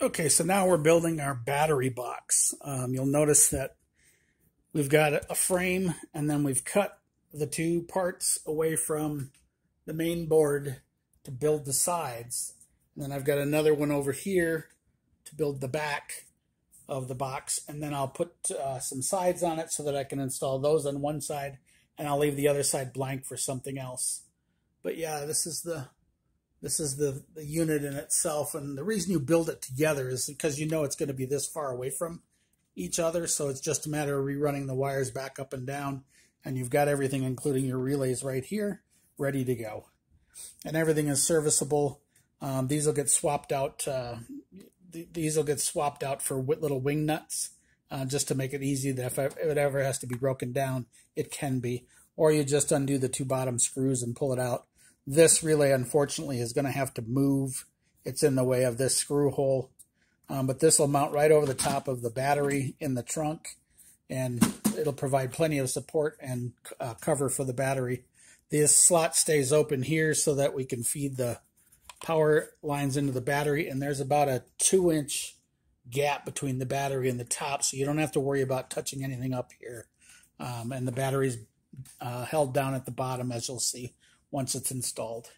Okay, so now we're building our battery box. Um, you'll notice that we've got a frame and then we've cut the two parts away from the main board to build the sides. And then I've got another one over here to build the back of the box. And then I'll put uh, some sides on it so that I can install those on one side and I'll leave the other side blank for something else. But yeah, this is the this is the, the unit in itself. And the reason you build it together is because you know it's going to be this far away from each other. So it's just a matter of rerunning the wires back up and down. And you've got everything, including your relays right here, ready to go. And everything is serviceable. Um, these will get swapped out. Uh, th these will get swapped out for little wing nuts, uh, just to make it easy that if it ever has to be broken down, it can be. Or you just undo the two bottom screws and pull it out this relay, unfortunately, is going to have to move. It's in the way of this screw hole. Um, but this will mount right over the top of the battery in the trunk, and it'll provide plenty of support and uh, cover for the battery. This slot stays open here so that we can feed the power lines into the battery, and there's about a two-inch gap between the battery and the top, so you don't have to worry about touching anything up here. Um, and the battery's uh, held down at the bottom, as you'll see once it's installed.